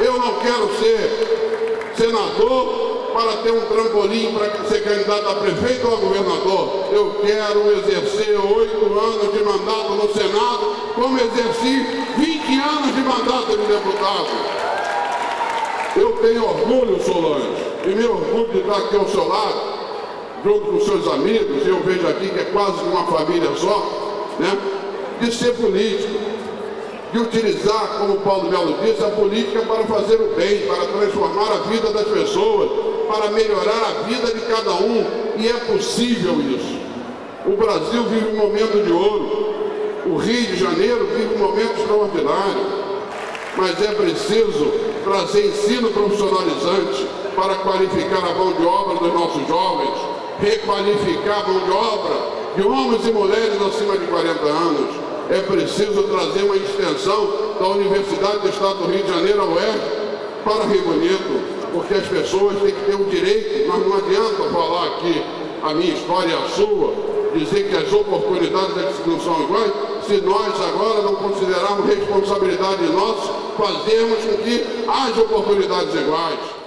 Eu não quero ser senador para ter um trampolim para ser candidato a prefeito ou a governador. Eu quero exercer oito anos de mandato no Senado, como exerci 20 anos de mandato de deputado. Eu tenho orgulho, Solange, e me orgulho de estar aqui ao seu lado, junto com seus amigos, eu vejo aqui que é quase uma família só, né? de ser político, de utilizar, como Paulo Melo disse, a política para fazer o bem, para transformar a vida das pessoas, para melhorar a vida de cada um, e é possível isso. O Brasil vive um momento de ouro, o Rio de Janeiro vive um momento extraordinário, mas é preciso trazer ensino profissionalizante para qualificar a mão de obra dos nossos jovens, requalificar a mão de obra de homens e mulheres acima de 40 anos. É preciso trazer uma extensão da Universidade do Estado do Rio de Janeiro, a UERJ, para Rio Bonito, porque as pessoas têm que ter o direito, mas não adianta falar aqui a minha história a sua, dizer que as oportunidades não são iguais, se nós agora não considerarmos responsabilidade nossa, fazermos com que haja oportunidades iguais.